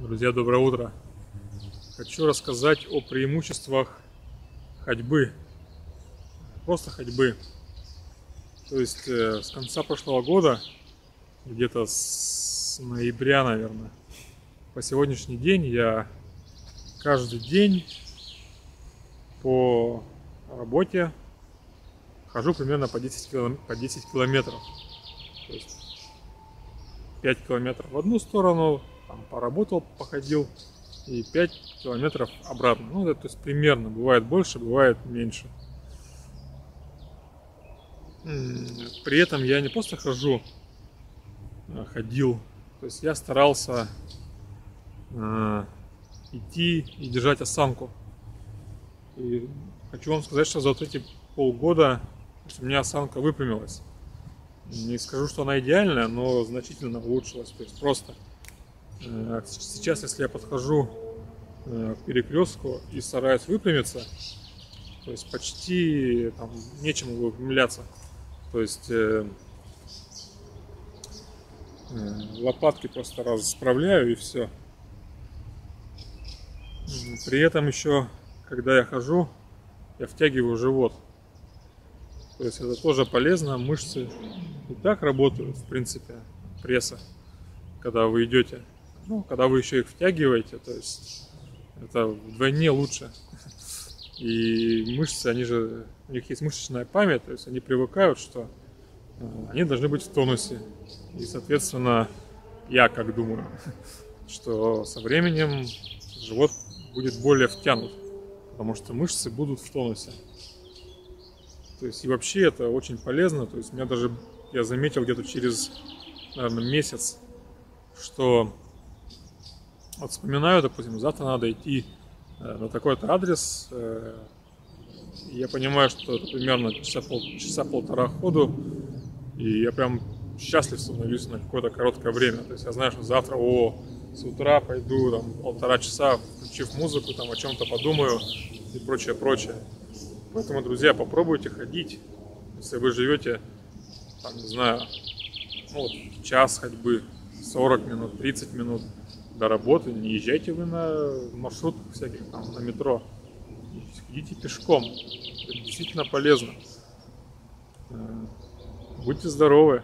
Друзья, доброе утро! Хочу рассказать о преимуществах ходьбы. Просто ходьбы. То есть э, с конца прошлого года, где-то с ноября, наверное, по сегодняшний день я каждый день по работе хожу примерно по 10, килом... по 10 километров. То есть 5 километров в одну сторону, поработал, походил, и 5 километров обратно. Ну, это то есть примерно, бывает больше, бывает меньше. При этом я не просто хожу, а ходил, то есть я старался э, идти и держать осанку. И хочу вам сказать, что за вот эти полгода у меня осанка выпрямилась. Не скажу, что она идеальная, но значительно улучшилась. То есть просто сейчас, если я подхожу э, к перекрестку и стараюсь выпрямиться, то есть почти там нечему выпрямляться. То есть э, э, лопатки просто расправляю и все. При этом еще, когда я хожу, я втягиваю живот. То есть это тоже полезно, мышцы и так работают, в принципе, пресса, когда вы идете ну, когда вы еще их втягиваете, то есть это вдвойне лучше. И мышцы, они же, у них есть мышечная память, то есть они привыкают, что э, они должны быть в тонусе. И, соответственно, я как думаю, что со временем живот будет более втянут, потому что мышцы будут в тонусе. То есть и вообще это очень полезно. То есть меня даже, я заметил где-то через, наверное, месяц, что вот вспоминаю, допустим, завтра надо идти э, на такой-то адрес. Э, я понимаю, что это примерно часа, пол, часа полтора ходу. И я прям счастлив становлюсь на какое-то короткое время. То есть я знаю, что завтра, о, с утра пойду там полтора часа, включив музыку, там о чем-то подумаю и прочее, прочее. Поэтому, друзья, попробуйте ходить. Если вы живете, там, не знаю, ну, вот, час ходьбы, 40 минут, 30 минут – до работы, не езжайте вы на маршрутках всяких, там, на метро. Идите пешком. Это действительно полезно. Э, будьте здоровы.